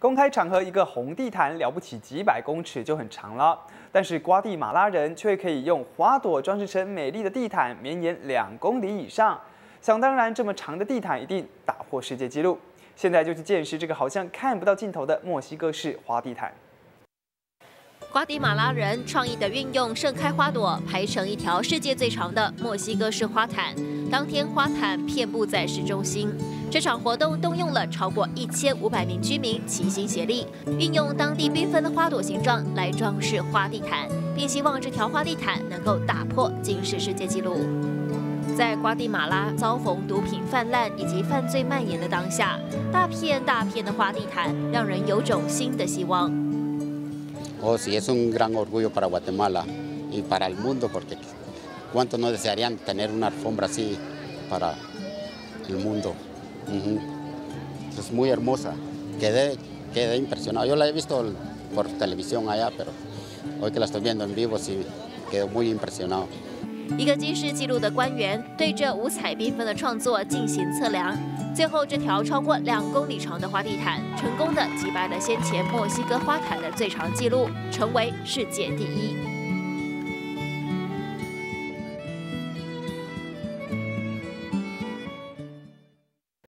公开场合一个红地毯了不起几百公尺就很长了，但是瓜地马拉人却可以用花朵装饰成美丽的地毯，绵延两公里以上。想当然，这么长的地毯一定打破世界纪录。现在就去见识这个好像看不到尽头的墨西哥式花地毯。瓜地马拉人创意的运用盛开花朵排成一条世界最长的墨西哥式花毯，当天花毯遍布在市中心。这场活动动用了超过一千五百名居民齐心协力，运用当地缤纷的花朵形状来装饰花地毯，并希望这条花地毯能够打破吉尼世界纪录。在瓜地马拉遭逢毒品泛滥以及犯罪蔓延的当下，大片大片的花地毯让人有种新的希望。Oh, sí, es un gran orgullo para Guatemala y para el mundo, porque ¿cuántos no desearían tener una alfombra así para el mundo. Es muy hermosa. Quedé, quedé impresionado. Yo la he visto por televisión allá, pero hoy que la estoy viendo en vivo sí quedo muy impresionado. 一个吉世纪录的官员对这五彩缤纷的创作进行测量，最后这条超过两公里长的花地毯，成功的击败了先前墨西哥花毯的最长纪录，成为世界第一。